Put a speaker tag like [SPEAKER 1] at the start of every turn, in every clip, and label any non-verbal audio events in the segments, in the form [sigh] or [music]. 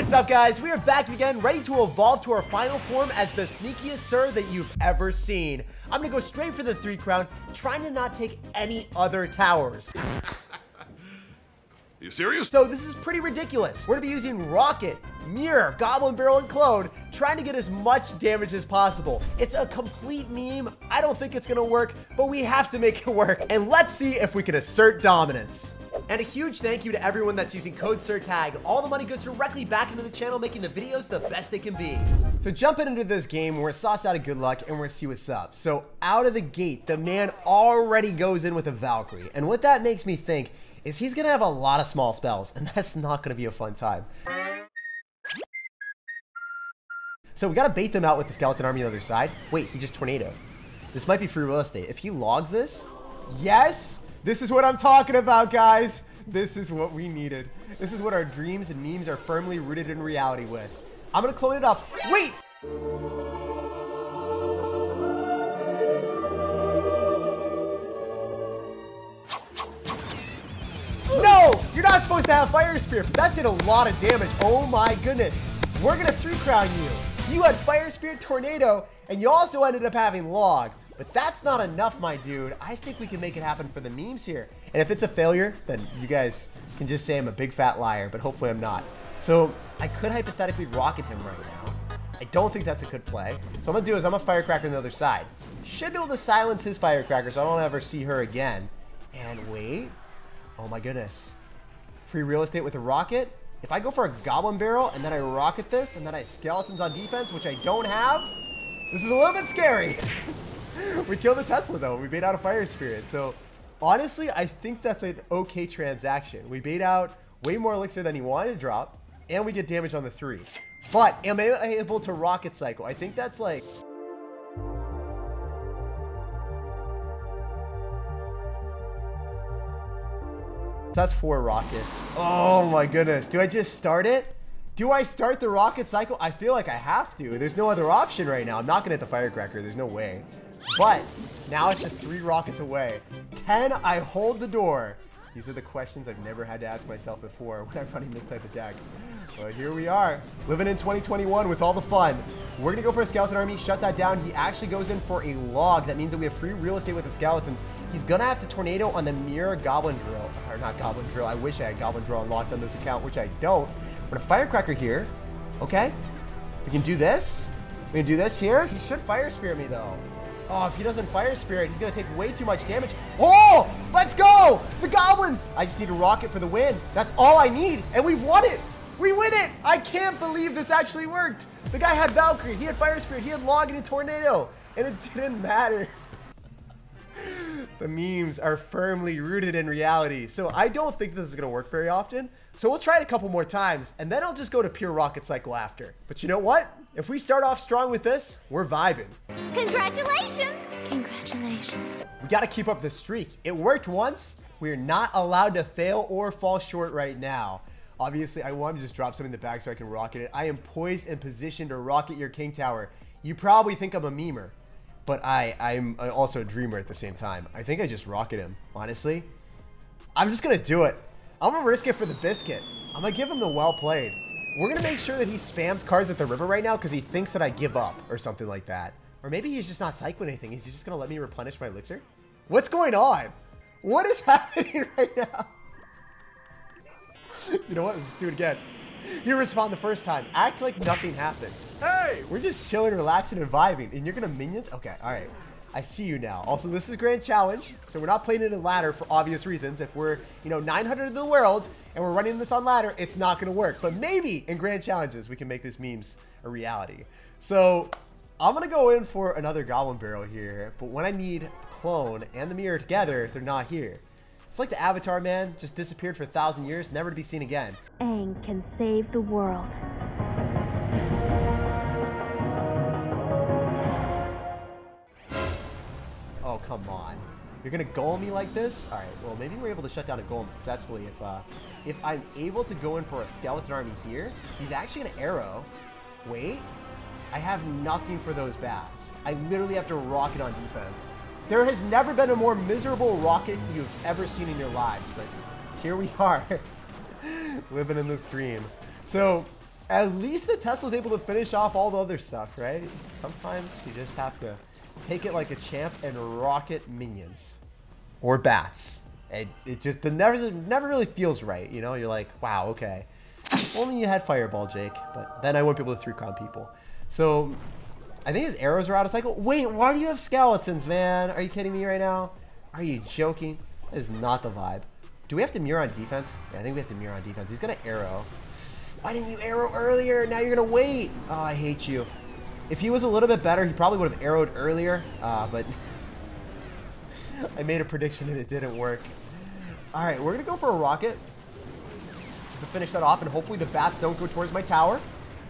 [SPEAKER 1] what's up guys? We are back again, ready to evolve to our final form as the sneakiest sir that you've ever seen. I'm gonna go straight for the three crown, trying to not take any other towers. [laughs]
[SPEAKER 2] You serious?
[SPEAKER 1] So this is pretty ridiculous. We're gonna be using Rocket, Mirror, Goblin Barrel, and Clone, trying to get as much damage as possible. It's a complete meme. I don't think it's gonna work, but we have to make it work. And let's see if we can assert dominance. And a huge thank you to everyone that's using code SIRTAG. All the money goes directly back into the channel, making the videos the best they can be. So jumping into this game, we're sauce out of good luck and we're see what's up. So out of the gate, the man already goes in with a Valkyrie. And what that makes me think is he's gonna have a lot of small spells, and [laughs] that's not gonna be a fun time. So we gotta bait them out with the skeleton army on the other side. Wait, he just tornado. This might be free real estate. If he logs this, yes, this is what I'm talking about, guys. This is what we needed. This is what our dreams and memes are firmly rooted in reality with. I'm gonna clone it up. Wait! No! You're not supposed to have Fire Spirit, but that did a lot of damage. Oh my goodness. We're gonna three crown you. You had Fire Spirit Tornado, and you also ended up having Log. But that's not enough, my dude. I think we can make it happen for the memes here. And if it's a failure, then you guys can just say I'm a big fat liar, but hopefully I'm not. So I could hypothetically rocket him right now. I don't think that's a good play. So I'm gonna do is I'm gonna firecracker on the other side. Should be able to silence his firecracker so I don't ever see her again. And wait, Oh my goodness. Free real estate with a rocket. If I go for a goblin barrel and then I rocket this and then I skeletons on defense, which I don't have, this is a little bit scary. [laughs] [laughs] we killed the Tesla though. We bait out a fire spirit. So honestly, I think that's an okay transaction. We bait out way more elixir than he wanted to drop and we get damage on the three. But am I able to rocket cycle? I think that's like That's four rockets. Oh my goodness. Do I just start it? Do I start the rocket cycle? I feel like I have to. There's no other option right now. I'm not going to hit the firecracker. There's no way. But now it's just three rockets away. Can I hold the door? These are the questions I've never had to ask myself before when I'm running this type of deck. But here we are, living in 2021 with all the fun. We're gonna go for a skeleton army, shut that down. He actually goes in for a log. That means that we have free real estate with the skeletons. He's gonna have to tornado on the mirror goblin drill, or not goblin drill. I wish I had goblin drill unlocked on this account, which I don't. But a firecracker here, okay? We can do this. We can do this here. He should fire spirit me though. Oh, if he doesn't fire spirit, he's gonna take way too much damage. Oh, let's go! The goblins! I just need a rocket for the win. That's all I need, and we've won it! We win it! I can't believe this actually worked. The guy had Valkyrie, he had Fire Spirit, he had Log and a Tornado, and it [laughs] didn't matter. The memes are firmly rooted in reality, so I don't think this is gonna work very often. So we'll try it a couple more times, and then I'll just go to pure rocket cycle after. But you know what? If we start off strong with this, we're vibing.
[SPEAKER 3] Congratulations! Congratulations.
[SPEAKER 1] We gotta keep up the streak. It worked once. We're not allowed to fail or fall short right now. Obviously, I want to just drop something in the back so I can rocket it. I am poised and positioned to rocket your king tower. You probably think I'm a memer, but I, I'm also a dreamer at the same time. I think I just rocket him, honestly. I'm just going to do it. I'm going to risk it for the biscuit. I'm going to give him the well played. We're going to make sure that he spams cards at the river right now because he thinks that I give up or something like that. Or maybe he's just not cycling anything. He's just going to let me replenish my elixir. What's going on? What is [laughs] happening right now? [laughs] you know what? Let's just do it again. You respond the first time. Act like nothing happened. Hey! We're just chilling, relaxing, and vibing. And you're gonna minions? Okay, alright. I see you now. Also, this is Grand Challenge, so we're not playing it in ladder for obvious reasons. If we're, you know, 900 in the world, and we're running this on ladder, it's not gonna work. But maybe in Grand Challenges, we can make this memes a reality. So, I'm gonna go in for another Goblin Barrel here, but when I need Clone and the Mirror together, they're not here. It's like the Avatar man just disappeared for a thousand years, never to be seen again.
[SPEAKER 3] Aang can save the world.
[SPEAKER 1] Oh, come on. You're gonna golem me like this? Alright, well maybe we're able to shut down a golem successfully if uh, if I'm able to go in for a skeleton army here. He's actually gonna arrow. Wait. I have nothing for those bats. I literally have to rocket on defense. There has never been a more miserable rocket you've ever seen in your lives, but here we [laughs] are, living in this dream. So At least the Tesla's able to finish off all the other stuff, right? Sometimes you just have to take it like a champ and rocket minions. Or bats. It, it just it never, never really feels right, you know? You're like, wow, okay. If only you had Fireball, Jake. But then I wouldn't be able to 3 crown people. So, I think his arrows are out of cycle. Wait, why do you have skeletons, man? Are you kidding me right now? Are you joking? That is not the vibe. Do we have to mirror on defense? Yeah, I think we have to mirror on defense. He's to arrow. Why didn't you arrow earlier? Now you're to wait. Oh, I hate you. If he was a little bit better, he probably would have arrowed earlier. Uh, but [laughs] I made a prediction and it didn't work. All right, we're to go for a rocket. Just to finish that off, and hopefully the bats don't go towards my tower.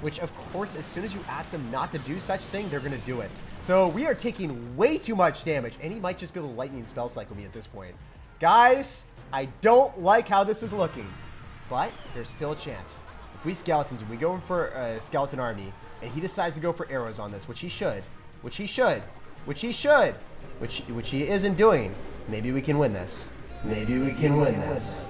[SPEAKER 1] Which, of course, as soon as you ask them not to do such thing, they're going to do it. So we are taking way too much damage, and he might just be able to lightning spell cycle me at this point. Guys, I don't like how this is looking, but there's still a chance. If we skeletons and we go in for a skeleton army, and he decides to go for arrows on this, which he should, which he should, which he should, which which he isn't doing, maybe we can win this. Maybe we can win this.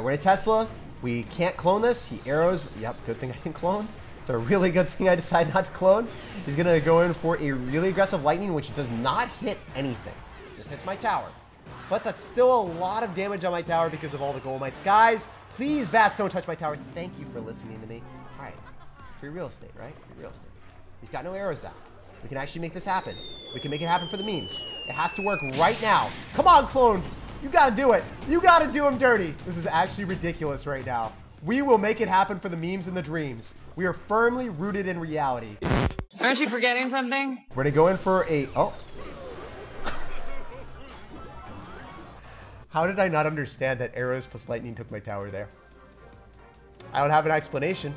[SPEAKER 1] Right, we're in a Tesla. We can't clone this. He arrows. Yep, good thing I didn't clone. It's a really good thing I decided not to clone. He's going to go in for a really aggressive lightning, which does not hit anything. Just hits my tower. But that's still a lot of damage on my tower because of all the gold mites. Guys, please, bats, don't touch my tower. Thank you for listening to me. All right, free real estate, right? Free real estate. He's got no arrows back. We can actually make this happen. We can make it happen for the memes. It has to work right now. Come on, clone. You gotta do it. You gotta do him dirty. This is actually ridiculous right now. We will make it happen for the memes and the dreams. We are firmly rooted in reality.
[SPEAKER 2] Aren't you forgetting something?
[SPEAKER 1] We're gonna go in for a, oh. How did I not understand that arrows plus lightning took my tower there? I don't have an explanation.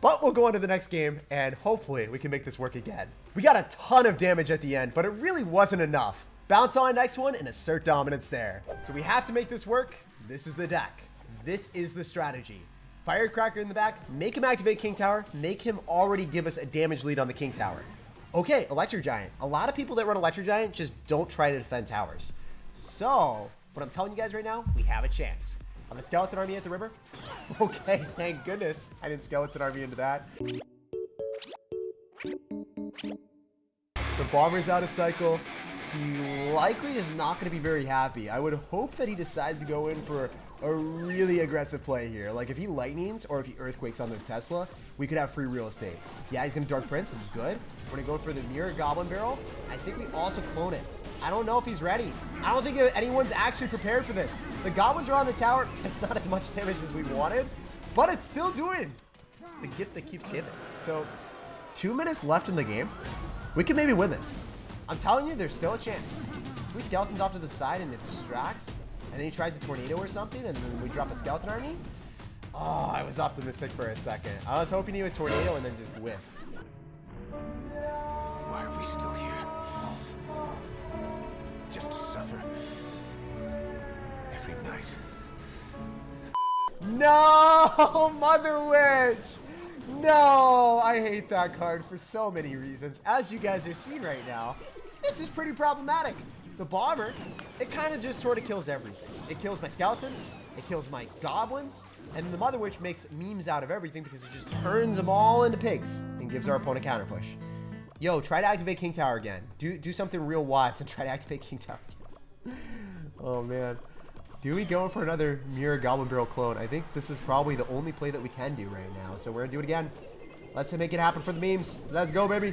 [SPEAKER 1] But we'll go on to the next game, and hopefully we can make this work again. We got a ton of damage at the end, but it really wasn't enough. Bounce on next one and assert dominance there. So we have to make this work. This is the deck. This is the strategy. Firecracker in the back, make him activate King Tower, make him already give us a damage lead on the King Tower. Okay, Electric Giant. A lot of people that run Electric Giant just don't try to defend towers. So, what I'm telling you guys right now, we have a chance. I'm a skeleton army at the river. [laughs] Okay, thank goodness I didn't skeleton army into that. The bomber's out of cycle. He likely is not going to be very happy. I would hope that he decides to go in for a really aggressive play here. Like if he lightnings or if he earthquakes on this Tesla, we could have free real estate. Yeah, he's going to Dark Prince. This is good. We're going to go for the Mirror Goblin Barrel. I think we also clone it. I don't know if he's ready. I don't think anyone's actually prepared for this. The goblins are on the tower. [laughs] It's not as much damage as we wanted, but it's still doing the gift that keeps giving. So two minutes left in the game. We can maybe win this. I'm telling you, there's still a chance. If we skeletons off to the side and it distracts, and then he tries a tornado or something, and then we drop a skeleton army. Oh, I was optimistic for a second. I was hoping he would tornado and then just whiff.
[SPEAKER 4] Why are we still here? Just to suffer. Every night.
[SPEAKER 1] No, [laughs] Mother Witch! No, I hate that card for so many reasons. As you guys are seeing right now, this is pretty problematic. The Bomber, it kind of just sort of kills everything. It kills my skeletons, it kills my goblins, and the Mother Witch makes memes out of everything because it just turns them all into pigs and gives our opponent counter push. Yo, try to activate King Tower again. Do, do something real wise and [laughs] try to activate King Tower again. [laughs] oh, man. Do we go for another Mirror Goblin Barrel clone? I think this is probably the only play that we can do right now. So we're going to do it again. Let's make it happen for the memes. Let's go, baby.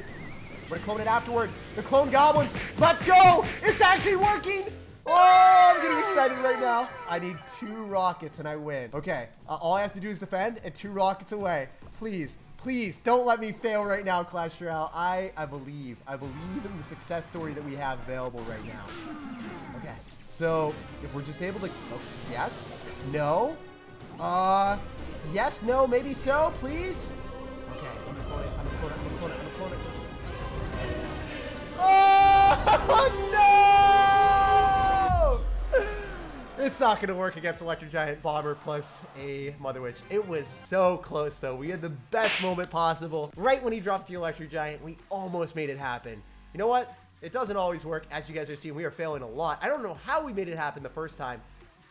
[SPEAKER 1] We're to clone it afterward. The clone goblins. Let's go. It's actually working. Oh, I'm getting excited right now. I need two rockets and I win. Okay, uh, all I have to do is defend and two rockets away. Please, please don't let me fail right now, Clash Royale. I, I believe. I believe in the success story that we have available right now. Okay. So if we're just able to, oh, yes, no, uh, yes, no, maybe so, please. Not gonna work against Electric Giant Bomber plus a Mother Witch. It was so close though. We had the best moment possible. Right when he dropped the Electric Giant, we almost made it happen. You know what? It doesn't always work. As you guys are seeing, we are failing a lot. I don't know how we made it happen the first time,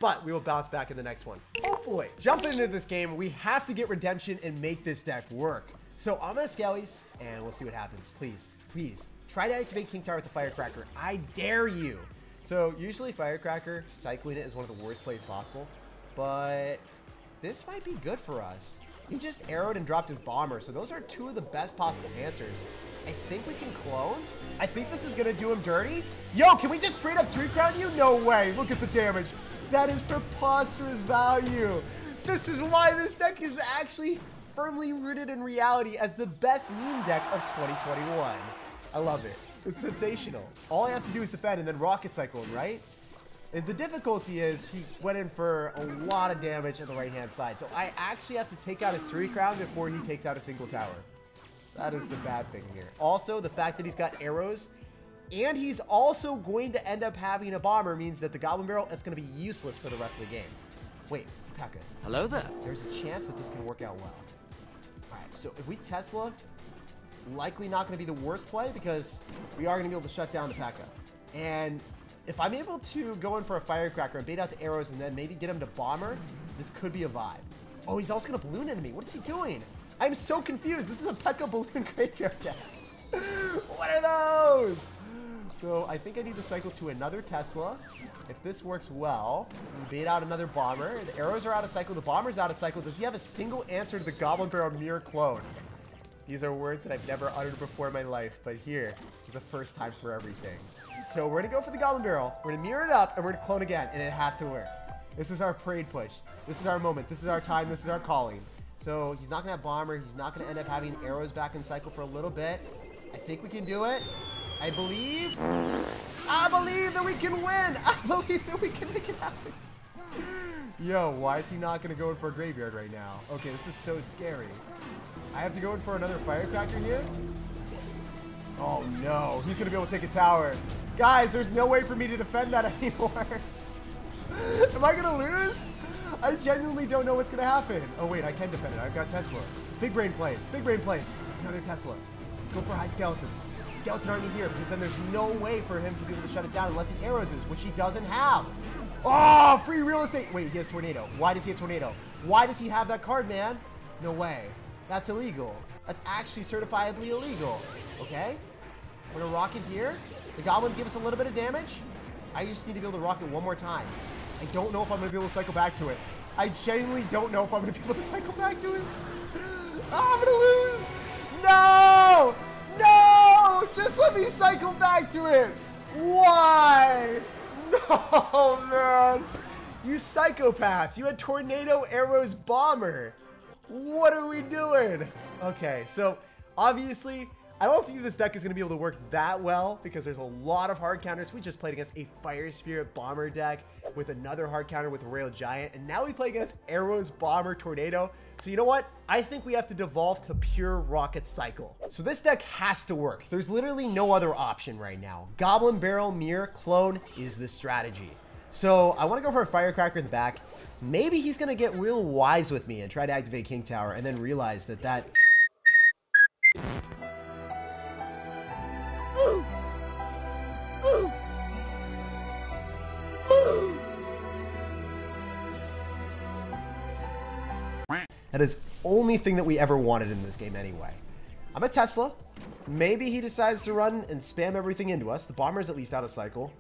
[SPEAKER 1] but we will bounce back in the next one. Hopefully. Jumping into this game, we have to get redemption and make this deck work. So I'm gonna Skellies, and we'll see what happens. Please, please, try to activate King Tower with the Firecracker. I dare you. So usually Firecracker, cycling it is one of the worst plays possible, but this might be good for us. He just arrowed and dropped his bomber, so those are two of the best possible answers. I think we can clone. I think this is gonna do him dirty. Yo, can we just straight up three crown you? No way. Look at the damage. That is preposterous value. This is why this deck is actually firmly rooted in reality as the best meme deck of 2021. I love it. It's sensational. All I have to do is defend and then rocket cycle him, right? And the difficulty is he went in for a lot of damage on the right-hand side. So I actually have to take out his three crown before he takes out a single tower. That is the bad thing here. Also, the fact that he's got arrows and he's also going to end up having a bomber means that the Goblin Barrel, that's going to be useless for the rest of the game. Wait, P.E.K.K.A.
[SPEAKER 5] Hello there.
[SPEAKER 1] There's a chance that this can work out well. All right, so if we Tesla, likely not going to be the worst play because we are going to be able to shut down the P.E.K.K.A. And if I'm able to go in for a Firecracker and bait out the arrows and then maybe get him to Bomber, this could be a vibe. Oh, he's also going to balloon into me. What is he doing? I'm so confused. This is a P.E.K.K.A. balloon [laughs] graveyard deck. [laughs] what are those? So I think I need to cycle to another Tesla. If this works well, we bait out another bomber. The arrows are out of cycle. The bomber's out of cycle. Does he have a single answer to the Goblin Barrel Mirror Clone? These are words that I've never uttered before in my life, but here is the first time for everything. So we're gonna go for the Goblin Barrel. We're gonna mirror it up, and we're gonna clone again, and it has to work. This is our parade push. This is our moment. This is our time. This is our calling. So he's not gonna have bomber. He's not gonna end up having arrows back in cycle for a little bit. I think we can do it. I believe. I believe that we can win. [laughs] I believe that we can make it happen. Yo, why is he not going to go in for a graveyard right now? Okay, this is so scary. I have to go in for another firecracker here? Oh no, he's to be able to take a tower. Guys, there's no way for me to defend that [laughs] anymore. Am I to lose? I genuinely don't know what's to happen. Oh wait, I can defend it. I've got Tesla. Big brain plays. Big brain plays. Another Tesla. Go for high skeletons skeleton army here because then there's no way for him to be able to shut it down unless he arrows us, which he doesn't have. Oh, free real estate. Wait, he has tornado. Why does he have tornado? Why does he have that card, man? No way. That's illegal. That's actually certifiably illegal. Okay? We're gonna rocket here. The goblin give us a little bit of damage. I just need to be able to rocket one more time. I don't know if I'm gonna be able to cycle back to it. I genuinely don't know if I'm gonna be able to [laughs] cycle back to it. Oh, [gasps] I'm gonna lose. No! No! Just let me cycle back to it! Why? [laughs] No, man! You psychopath! You had Tornado Arrows Bomber! What are we doing? Okay, so obviously, I don't think this deck is going to be able to work that well because there's a lot of hard counters. We just played against a Fire Spirit Bomber deck with another hard counter with Rail Giant, and now we play against Arrows Bomber Tornado. So you know what? I think we have to devolve to pure Rocket Cycle. So this deck has to work. There's literally no other option right now. Goblin Barrel Mirror Clone is the strategy. So I want to go for a Firecracker in the back. Maybe he's going to get real wise with me and try to activate King Tower and then realize that that...
[SPEAKER 3] Ooh. Ooh. Ooh.
[SPEAKER 1] That is only thing that we ever wanted in this game anyway. I'm a Tesla. Maybe he decides to run and spam everything into us. The bomber is at least out of cycle.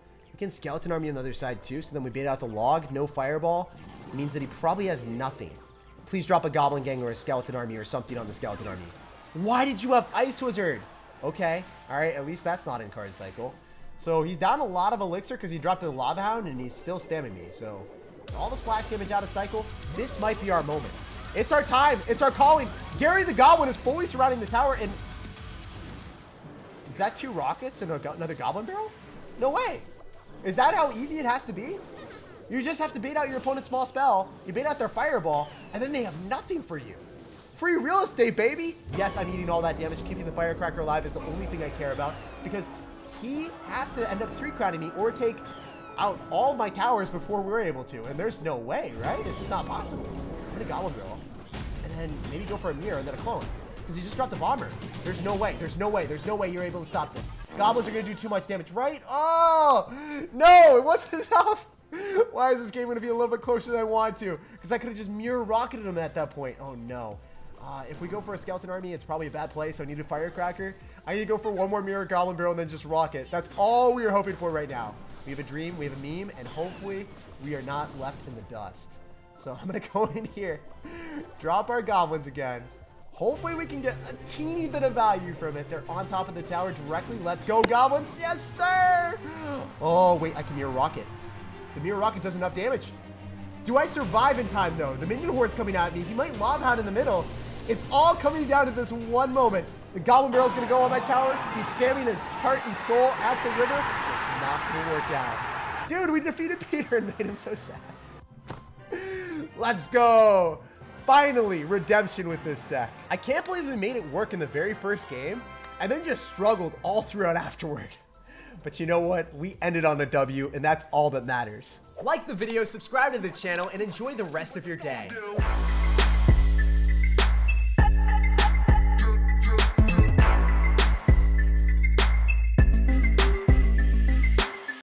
[SPEAKER 1] Can skeleton army on the other side too, so then we bait out the log. No fireball. Means that he probably has nothing. Please drop a goblin gang or a skeleton army or something on the skeleton army. Why did you have ice wizard? Okay, all right, at least that's not in card cycle. So he's down a lot of elixir because he dropped a lava hound and he's still spamming me. So all the splash damage out of cycle. This might be our moment. It's our time. It's our calling. Gary the Goblin is fully surrounding the tower and... Is that two rockets and another Goblin Barrel? No way. Is that how easy it has to be? You just have to bait out your opponent's small spell, you bait out their fireball, and then they have nothing for you. Free real estate, baby! Yes, I'm eating all that damage. Keeping the firecracker alive is the only thing I care about because he has to end up three crowning me or take out all my towers before we're able to. And there's no way, right? This is not possible. I'm gonna Goblin Barrel. And then maybe go for a mirror and then a clone. Because he just dropped a bomber. There's no way. There's no way. There's no way you're able to stop this. Goblins are going to do too much damage, right? Oh, no, it wasn't [laughs] enough. Why is this game going to be a little bit closer than I want to? Because I could have just mirror rocketed him at that point. Oh, no. Uh, if we go for a skeleton army, it's probably a bad play, so I need a firecracker. I need to go for one more mirror goblin barrel and then just rocket. That's all we are hoping for right now. We have a dream, we have a meme, and hopefully we are not left in the dust. So I'm going [laughs] to go in here, drop our goblins again. Hopefully we can get a teeny bit of value from it. They're on top of the tower directly. Let's go, goblins. Yes, sir. Oh, wait, I can mirror rocket. The mirror rocket does enough damage. Do I survive in time, though? The minion horde's coming at me. He might lob out in the middle. It's all coming down to this one moment. The goblin barrel's going to go on my tower. He's spamming his heart and soul at the river. It's not going to work out. Dude, we defeated Peter and made him so sad. [laughs] Let's go. Finally, redemption with this deck. I can't believe we made it work in the very first game and then just struggled all throughout [laughs] afterward. But you know what? We ended on a W, and that's all that matters. Like the video, subscribe to the channel, and enjoy the rest of your day.